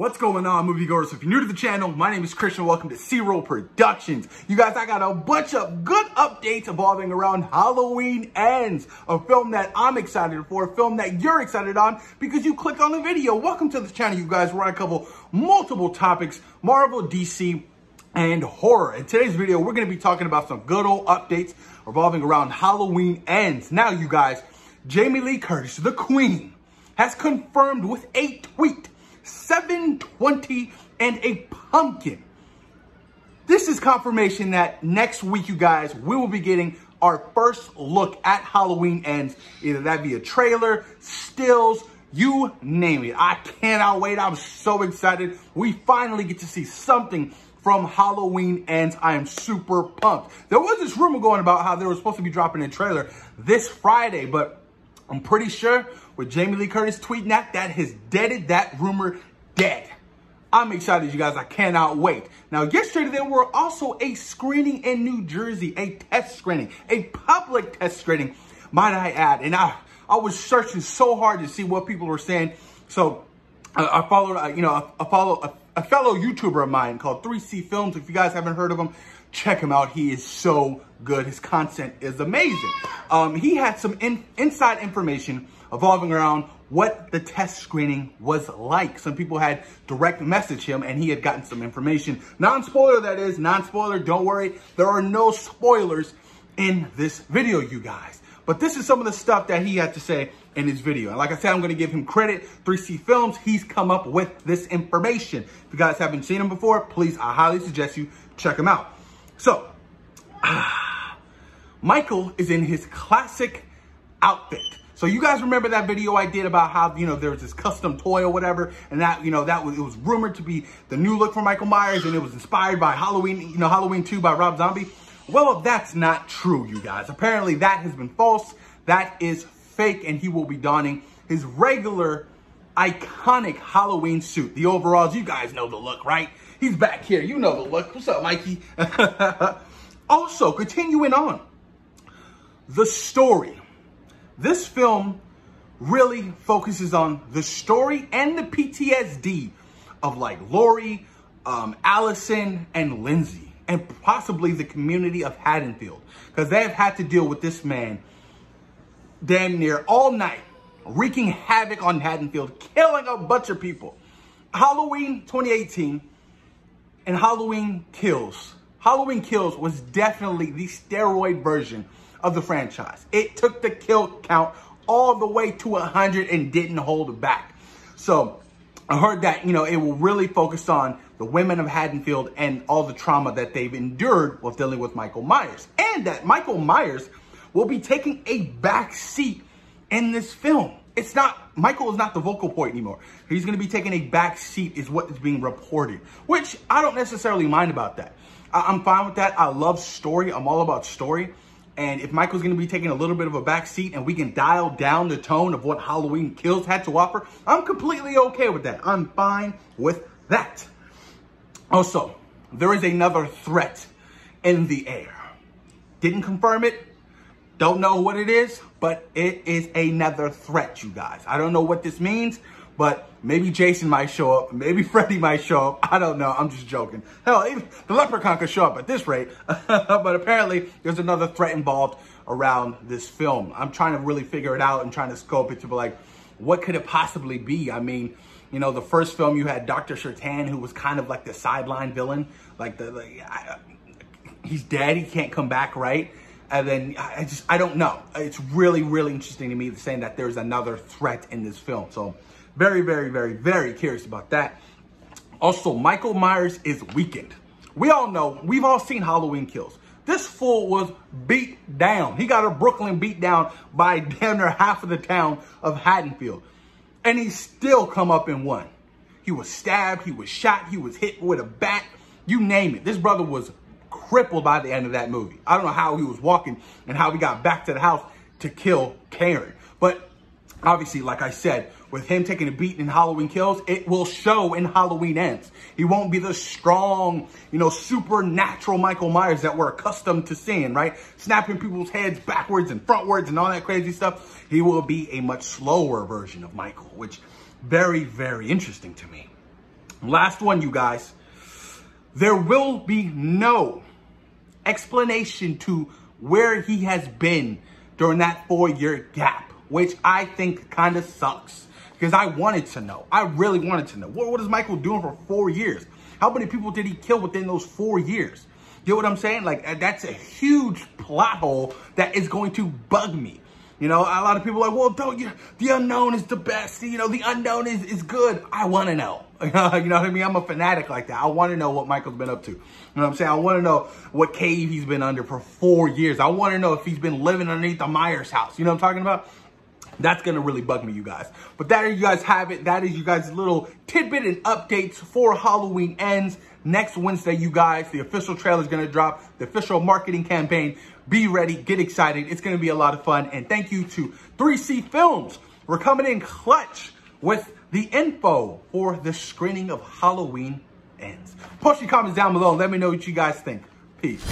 What's going on, moviegoers? If you're new to the channel, my name is Christian. Welcome to C-Reel Productions. You guys, I got a bunch of good updates evolving around Halloween Ends, a film that I'm excited for, a film that you're excited on because you clicked on the video. Welcome to the channel, you guys, where I cover multiple topics, Marvel, DC, and horror. In today's video, we're going to be talking about some good old updates revolving around Halloween Ends. Now, you guys, Jamie Lee Curtis, the Queen, has confirmed with a tweet 720 and a pumpkin. This is confirmation that next week, you guys, we will be getting our first look at Halloween Ends. Either that be a trailer, stills, you name it. I cannot wait. I'm so excited. We finally get to see something from Halloween Ends. I am super pumped. There was this rumor going about how they were supposed to be dropping a trailer this Friday, but I'm pretty sure with Jamie Lee Curtis tweeting that, that has deaded that rumor dead. I'm excited, you guys. I cannot wait. Now, yesterday there were also a screening in New Jersey, a test screening, a public test screening, might I add. And I, I was searching so hard to see what people were saying. So I followed, uh, you know, I follow a, a fellow YouTuber of mine called 3C Films. If you guys haven't heard of him, check him out. He is so good. His content is amazing. Um, he had some in, inside information evolving around what the test screening was like. Some people had direct message him and he had gotten some information. Non-spoiler that is, non-spoiler, don't worry. There are no spoilers in this video, you guys. But this is some of the stuff that he had to say in his video. And like I said, I'm to give him credit. 3C Films, he's come up with this information. If you guys haven't seen him before, please, I highly suggest you check him out. So, ah, Michael is in his classic outfit. So you guys remember that video I did about how, you know, there was this custom toy or whatever, and that, you know, that was, it was rumored to be the new look for Michael Myers, and it was inspired by Halloween, you know, Halloween 2 by Rob Zombie. Well, that's not true, you guys. Apparently that has been false. That is fake, and he will be donning his regular iconic Halloween suit. The overalls, you guys know the look, right? He's back here. You know the look. What's up, Mikey? also, continuing on, the story. This film really focuses on the story and the PTSD of like Laurie, um, Allison, and Lindsay, and possibly the community of Haddonfield, because they have had to deal with this man damn near all night, wreaking havoc on Haddonfield, killing a bunch of people. Halloween 2018 and Halloween Kills. Halloween Kills was definitely the steroid version of the franchise. It took the kill count all the way to 100 and didn't hold back. So I heard that, you know, it will really focus on the women of Haddonfield and all the trauma that they've endured while dealing with Michael Myers. And that Michael Myers will be taking a back seat in this film. It's not, Michael is not the vocal point anymore. He's going to be taking a back seat is what is being reported, which I don't necessarily mind about that. I, am fine with that. I love story. I'm all about story. And if Michael's to be taking a little bit of a back seat and we can dial down the tone of what Halloween Kills had to offer, I'm completely okay with that. I'm fine with that. Also, there is another threat in the air. Didn't confirm it, don't know what it is, but it is another threat, you guys. I don't know what this means, but maybe Jason might show up. Maybe Freddy might show up. I don't know. I'm just joking. Hell, even the leprechaun could show up at this rate. but apparently, there's another threat involved around this film. I'm trying to really figure it out and trying to scope it to be like, what could it possibly be? I mean, you know, the first film you had Dr. Sartain, who was kind of like the sideline villain. Like, the, I, he's dead. He can't come back, right? And then I just, I don't know. It's really, really interesting to me saying that there's another threat in this film. So very, very, very, very curious about that. Also, Michael Myers is weakened. We all know, we've all seen Halloween Kills. This fool was beat down. He got a Brooklyn beat down by damn near half of the town of Haddonfield. And he still come up and won. He was stabbed, he was shot, he was hit with a bat, you name it. This brother was crippled by the end of that movie. I don't know how he was walking and how he got back to the house to kill Karen. But obviously, like I said, with him taking a beating in Halloween Kills, it will show in Halloween Ends. He won't be the strong, you know, supernatural Michael Myers that we're accustomed to seeing, right? Snapping people's heads backwards and frontwards and all that crazy stuff. He will be a much slower version of Michael, which very, very interesting to me. Last one, you guys. There will be no explanation to where he has been during that four-year gap, which I think kind of sucks because I wanted to know. I really wanted to know. What, what is Michael doing for four years? How many people did he kill within those four years? You know what I'm saying? Like, that's a huge plot hole that is going to bug me. You know, a lot of people are like, well, don't you, the unknown is the best. You know, the unknown is, is good. I want to know. you know what I mean? I'm a fanatic like that. I want to know what Michael's been up to. You know what I'm saying? I want to know what cave he's been under for four years. I want to know if he's been living underneath the Myers house. You know what I'm talking about? That's to really bug me, you guys. But that you guys have it. That is you guys' little tidbit and updates for Halloween ends. Next Wednesday, you guys, the official trailer is to drop. The official marketing campaign. Be ready. Get excited. It's to be a lot of fun. And thank you to 3C Films. We're coming in clutch with the info for the screening of Halloween ends. Post your comments down below let me know what you guys think. Peace.